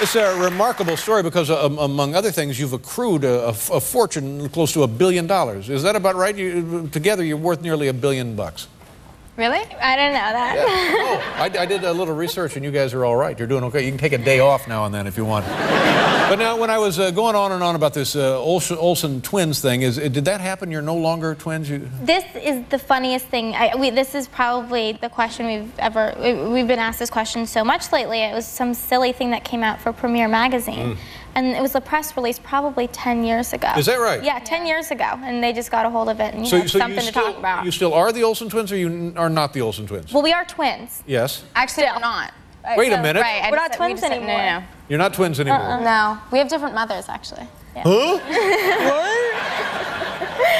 It's a remarkable story because, uh, um, among other things, you've accrued a fortune close to a billion dollars. Is that about right? You, together, you're worth nearly a billion bucks. Really? I didn't know that. Oh, I, I did a little research, and you guys are all right. You're doing okay. You can take a day off now and then if you want. but now, when I was uh, going on and on about this uh, Olsen, Olsen twins thing, is did that happen? You're no longer twins. You, This is the funniest thing. I, we, this is probably the question we've ever. we- We've been asked this question so much lately. It was some silly thing that came out for Premiere Magazine, and it was a press release probably 10 years ago. Is that right? Yeah, 10 years ago, and they just got a hold of it and you know, something to still, talk about. you still are the Olsen twins, or you are not the Olsen twins? well, we are twins. yes. Actually, we're not. Wait a minute. Right. We're not said- we twins said- anymore. No, no, You're not twins uh-uh. anymore. Uh-uh. no. No. We have different mothers, actually. Huh?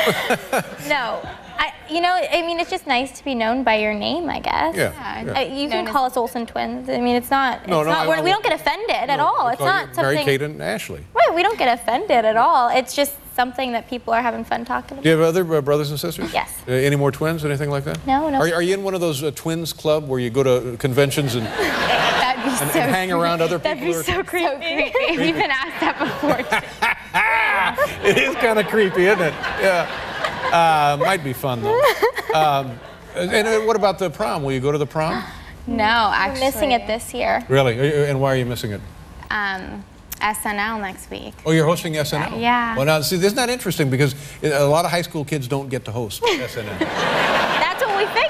No, I, you know, I mean, it's just nice to be known by your name, I guess. Yeah. Yeah. Uh, you can Known as- call us Olsen twins. I mean, it's not. No, it's no, not I- we're, I we don't get offended at all. It's not you something. Mary Kate and Ashley. Right, we don't get offended at all. It's just something that people are having fun talking about. Do you have other uh, brothers and sisters? Yes. Uh, any more twins? Anything like that? No, no. Are, you- are you in one of those uh, twins club where you go to conventions and, That'd be and, so and hang around other people? That'd be so creepy. So creepy. We've been asked that before. it is kind of creepy, isn't it? Yeah. Uh, might be fun though. Um, and uh, what about the prom? Will you go to the prom? No, We're actually. missing it this year. Really? And why are you missing it? Um, SNL next week. Oh, you're hosting SNL. Yeah. Well, now see, isn't that interesting? Because a lot of high school kids don't get to host SNL.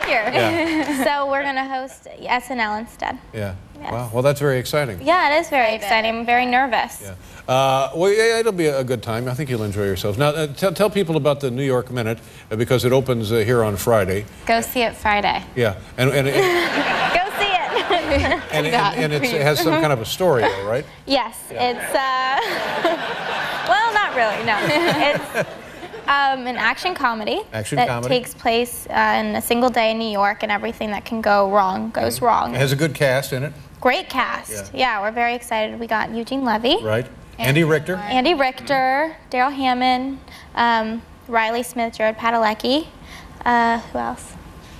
That's what we figured. Yeah. so we're gonna host SNL instead. Yeah. Yes. Wow. Well, that's very exciting. Yeah, it is very exciting. I'm very nervous. Yeah. Uh, well, yeah, it'll be a good time. I think you'll enjoy yourselves. Now, uh, tell, tell people about the New York Minute uh, because it opens uh, here on Friday. Go see it Friday. Yeah, and and it, Go see it. and, and, it has some kind of a story, though, right? yes, it's uh, well, not really. No, it's um, an action comedy Action that comedy. takes place uh, in a single day in New York, and everything that can go wrong goes wrong. It has a good cast in it, Great cast. Yeah. Yeah. we're very excited. We got Eugene Levy, right? Andy Richter. Andy Richter, Darrell Hammond, um, Riley Smith, Jared Padalecki. Uh, who else?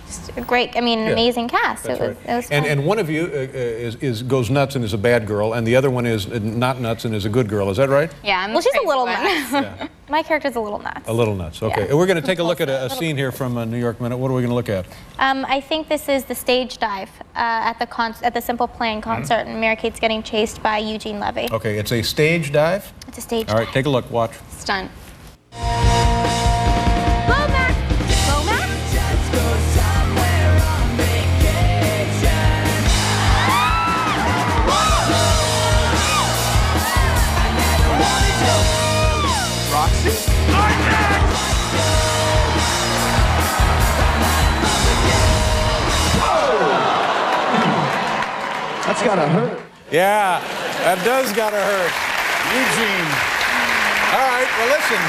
Just a great, I mean, an Yeah, amazing cast. That's it was, right. it was and and one of you uh, uh, is, is goes nuts and is a bad girl, and the other one is uh, not nuts and is a good girl. Is that right? Yeah, I'm well, she's a little one. nuts. Yeah. My character's a little nuts. A little nuts. Okay. Yeah. And we're going to take a look at a, a scene here from uh, New York Minute. What are we going to look at? Um, I think this is the stage dive uh, at the con- at the Simple Plan Mm-hmm. concert, and Mary Kate's getting chased by Eugene Levy. Okay, it's a stage dive. It's a stage All right, dive. take a look. Watch. Stunt. Gotta hurt. Yeah, that does gotta hurt. Eugene. All right, well, listen.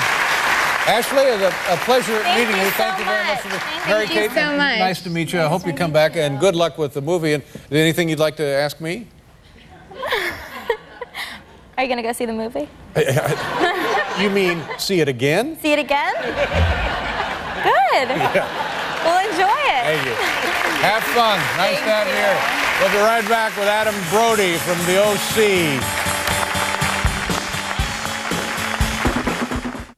Ashley, it's a, a pleasure Thank meeting you you. so Thank you very much much. for this. Thank Mary you Kate, so much. nice to meet you. I hope you come back, and good luck with the movie. And anything you'd like to ask me? Are you gonna go see the movie? You mean see it again? See it again? Good. We'll enjoy it. Thank you. Have fun. Nice to have you here. We'll be right back with Adam Brody from the OC.